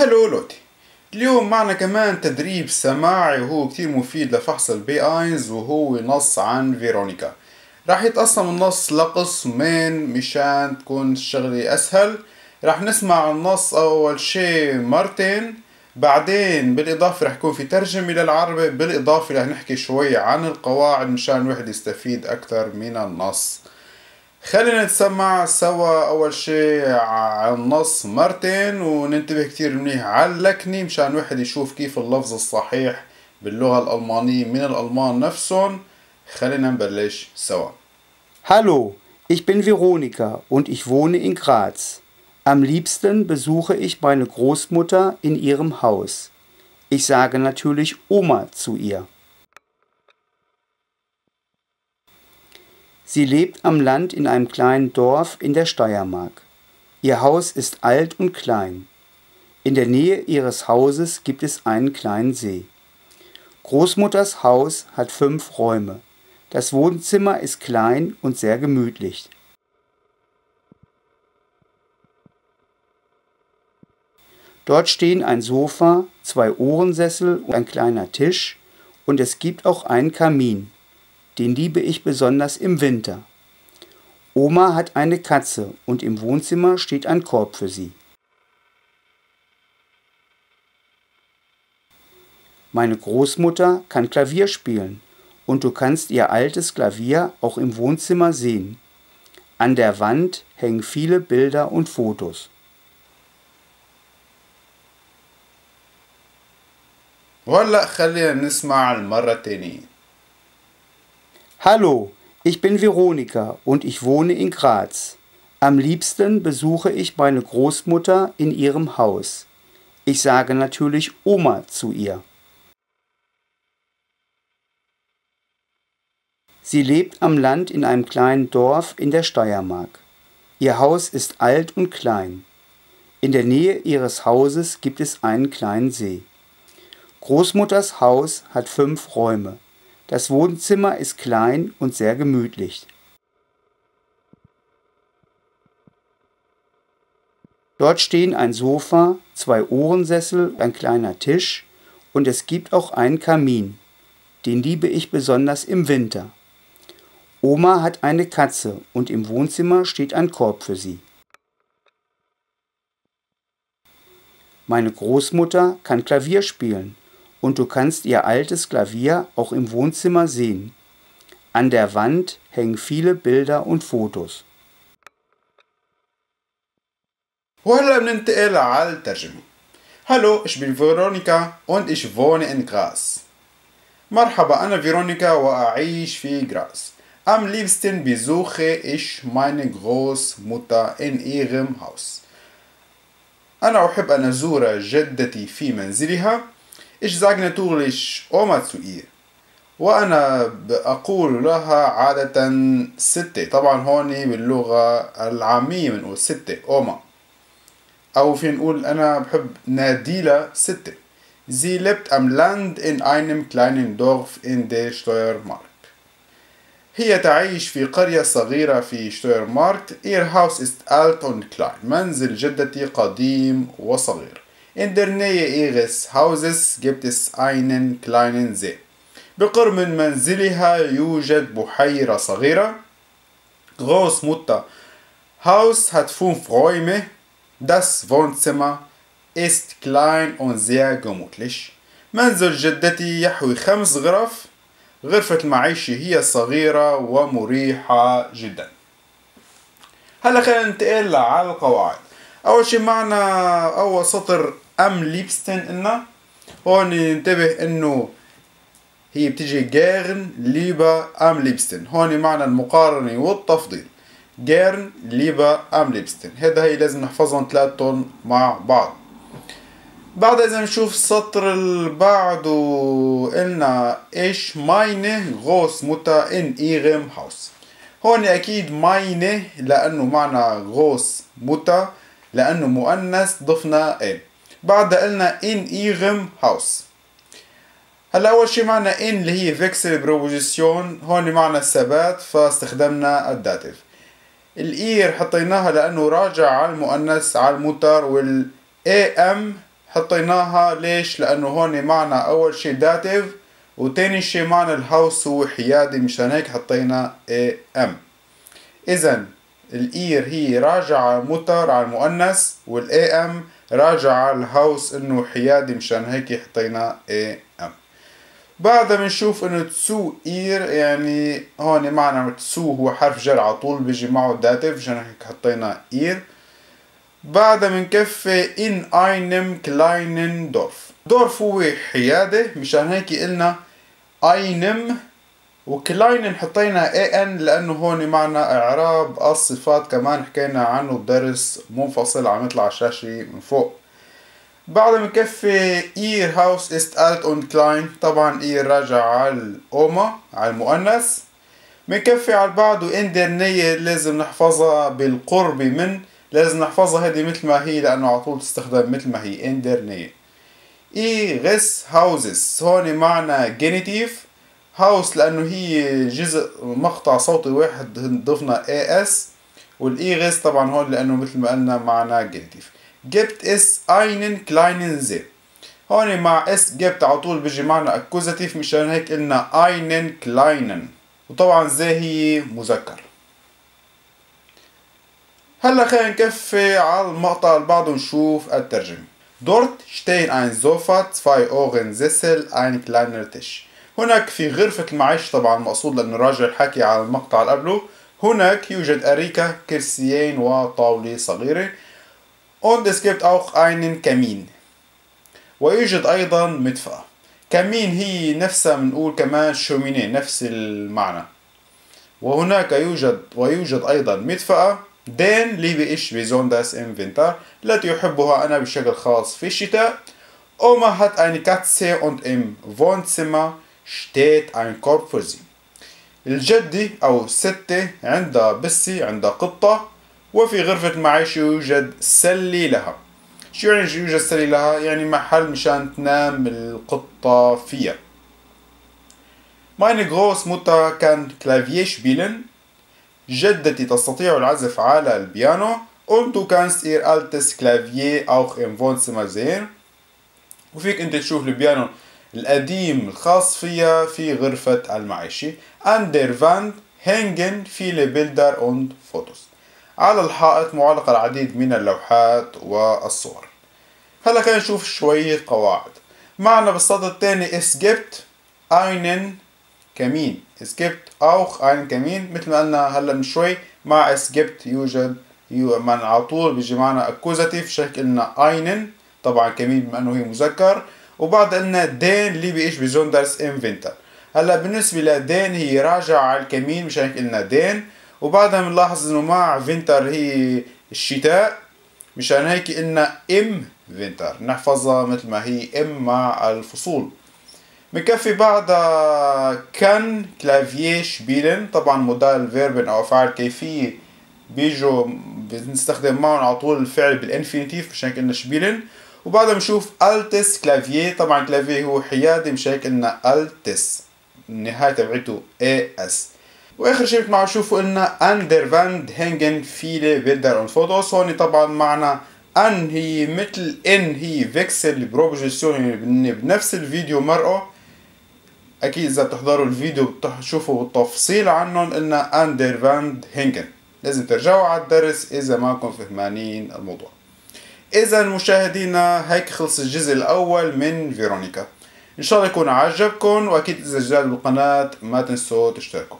Hallo Leute. اليوم معنا كمان تدريب سماعي وهو كتير مفيد لفحص ال B eins وهو نص عن فيرونيكا. راح يتقسم النص لقسمين مشان تكون الشغلة أسهل. راح نسمع النص أول شي مرتين. بعدين بالإضافة رح يكون في ترجمة للعربي. بالإضافة رح نحكي شوي عن القواعد مشان الواحد يستفيد أكثر من النص. خلينا نتسمع سوا أول شي على النص مرتين وننتبه كتير منيح على اللكنة مشان الواحد يشوف كيف اللفظ الصحيح باللغة الألمانية من الألمان نفسهم خلينا نبلش سوا Hallo, ich bin Veronika und ich wohne in Graz. Am liebsten besuche ich meine Großmutter in ihrem Haus. Ich sage natürlich Oma zu ihr. Sie lebt am Land in einem kleinen Dorf in der Steiermark. Ihr Haus ist alt und klein. In der Nähe ihres Hauses gibt es einen kleinen See. Großmutters Haus hat fünf Räume. Das Wohnzimmer ist klein und sehr gemütlich. Dort stehen ein Sofa, zwei Ohrensessel und ein kleiner Tisch und es gibt auch einen Kamin. Den liebe ich besonders im Winter. Oma hat eine Katze und im Wohnzimmer steht ein Korb für sie. Meine Großmutter kann Klavier spielen und du kannst ihr altes Klavier auch im Wohnzimmer sehen. An der Wand hängen viele Bilder und Fotos. وهلا خلينا نسمع المرة التانية Hallo, ich bin Veronika und ich wohne in Graz. Am liebsten besuche ich meine Großmutter in ihrem Haus. Ich sage natürlich Oma zu ihr. Sie lebt am Land in einem kleinen Dorf in der Steiermark. Ihr Haus ist alt und klein. In der Nähe ihres Hauses gibt es einen kleinen See. Großmutters Haus hat fünf Räume. Das Wohnzimmer ist klein und sehr gemütlich. Dort stehen ein Sofa, zwei Ohrensessel, ein kleiner Tisch und es gibt auch einen Kamin. Den liebe ich besonders im Winter. Oma hat eine Katze und im Wohnzimmer steht ein Korb für sie. Meine Großmutter kann Klavier spielen und du kannst ihr altes Klavier auch im Wohnzimmer sehen. An der Wand hängen viele Bilder und Fotos. وهلا بننتقل على الترجمة هلو ich bin فيرونيكا und ich wohne in Graz مرحبا أنا فيرونيكا وأعيش في غراس Am liebsten besuche ich meine Großmutter in ihrem Haus. أنا أحب أن أزور جدتي في منزلها. Ich sage natürlich Oma zu. وأنا أقول لها عادة ستة طبعا هون باللغة العامية بنقول ستة أوما أو في نقول أنا بحب ناديلا ستة Sie lebt am Land in einem kleinen Dorf in der Steiermark. هي تعيش في قرية صغيرة في شتويرمارkt. Ihr Haus ist alt und klein. منزل جدتي قديم وصغير. In der Nähe ihres Hauses gibt es einen kleinen See. بقرب من منزلها يوجد بحيرة صغيرة. Großmutter Haus hat fünf Räume. Das Wohnzimmer ist klein und sehr gemütlich. منزل جدتي يحوي خمس غرف. غرفة المعيشة هي صغيرة ومريحة جدا. هلا خلينا ننتقل على القواعد. أول شي معنا أول سطر أم ليبستن إنا؟ هون ننتبه إنه هي بتجي gern lieber am liebsten. هون معنى المقارنة والتفضيل. gern lieber am liebsten. هذا هي لازم نحفظهم ثلاثتهم مع بعض. بعد إذا نشوف السطر اللي بعده قلنا إيش؟ meine Großmutter in ihrem Haus. هون أكيد meine لأنه معنى Großmutter لأنه مؤنث ضفنا e بعد قلنا in ihrem Haus هلا أول شي معنى in اللي هي Wechselpräposition هون معنى الثبات فاستخدمنا ال Dativ ال ihr حطيناها لأنه راجع على المؤنث على ال Mutter وال em حطيناها ليش؟ لأنه هون معنا أول شي Dativ وتاني شي معنا ال Haus هو حيادي مشان هيك حطينا em اذا ال ihr هي راجعة Mutter على المؤنث وال em راجعة على ال Haus إنه حيادي مشان هيك حطينا em بعدها بنشوف إنه zu ihr يعني هون معنا zu هو حرف جر على طول بيجي معه Dativ مشان هيك حطينا ihr. بعدها بنكفي in einem kleinen Dorf Dorf هو حيادي مشان هيك قلنا einem و kleinen حطينا en لأنه هون معنا إعراب الصفات. كمان حكينا عنه بدرس منفصل عم يطلع على الشاشة من فوق. بعد ما نكفي ihr Haus ist alt und klein طبعا ihr راجع على ال Oma على المؤنث. بنكفي على بعض وان نية لازم نحفظها بالقرب من. لازم نحفظها هذه مثل ما هي لأنه على طول تستخدم مثل ما هي ان نية ihres Hauses هون معنا Genitiv Haus لأنه هي جزء مقطع صوتي واحد ضفنا es وال ihres طبعا هون لأنه مثل ما قلنا معنا Genitiv gibt es einen kleinen See هون مع es gibt على طول بيجي معنا Akkusativ مشان هيك قلنا einen kleinen وطبعا See هي مذكر. هلأ خلينا نكفي على المقطع اللي بعده نشوف الترجمة. Dort stehen ein Sofa, zwei Ohren Sessel, ein kleiner Tisch. هناك في غرفة المعيش طبعا مقصود لأنه راجع الحكي على المقطع اللي قبله. هناك يوجد أريكة كرسيين وطاولة صغيرة. Und es gibt auch einen Kamin ويوجد أيضا مدفأة. كمين هي نفسها بنقول كمان شومينيه نفس المعنى. وهناك يوجد ويوجد أيضا مدفأة. دين ليبي إيش besonders im Winter التي يحبها أنا بشكل خاص في الشتاء. Oma hat eine Katze und im Wohnzimmer steht ein Korb für sie الجدة أو الستة عندها بسي عندها قطة وفي غرفة المعيش يوجد سلي لها شو يعني يوجد سلي لها؟ يعني محل مشان تنام القطة فيها Meine Großmutter kann Klavier spielen. جدتي تستطيع العزف على البيانو. Und du kannst ihr altes Klavier auch im. وفيك أنت تشوف البيانو القديم الخاص فيها في غرفة المعيشة. An der Wand hängen viele und Fotos. على الحائط معلقة العديد من اللوحات والصور. هلا خلينا نشوف شوية قواعد. معنا بالصدر الثاني es gibt Kamin. es gibt auch Kamin. مثل ما قلنا هلا من شوي مع es يوجد من على طول بيجي معنا Akkusativ شكل قلنا einen طبعا Kamin بما إنه هي مذكر. وبعد قلنا den liebe ich besonders im Winter هلا بالنسبة ل den هي راجعة على ال Kamin مشان هيك قلنا den. وبعدها بنلاحظ إنه مع Winter هي الشتاء مشان هيك قلنا im Winter نحفظها مثل ما هي im مع الفصول. مكفي بعدها kann Klavier spielen. طبعا Modalverben أو افعال كيفية بيجوا بنستخدم معهم على طول الفعل بال Infinitiv مشان هيك قلنا spielen. وبعدها بنشوف altes Klavier طبعا Klavier هو حيادي مشان هيك قلنا altes النهاية تبعته es وآخر شيء عم تشوفوا قلنا an der Wand hängen viele Bilder und Fotos هون طبعا معنا an هي مثل in هي Wechselpräposition يعني بنفس الفيديو مرقوا أكيد إذا بتحضروا الفيديو بتشوفوا التفصيل عنهم قلنا an der Wand hängen لازم ترجعوا على الدرس إذا ما كنتم فهمانين الموضوع. اذا مشاهدينا هيك خلص الجزء الأول من فيرونيكا. إن شاء الله يكون عجبكم وأكيد إذا جداد بالقناة ما تنسوا تشتركوا.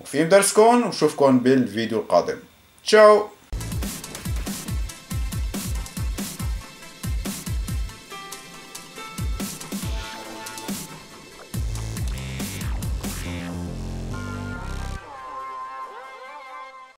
وفي درسكم وشوفكم بالفيديو القادم. تشاو!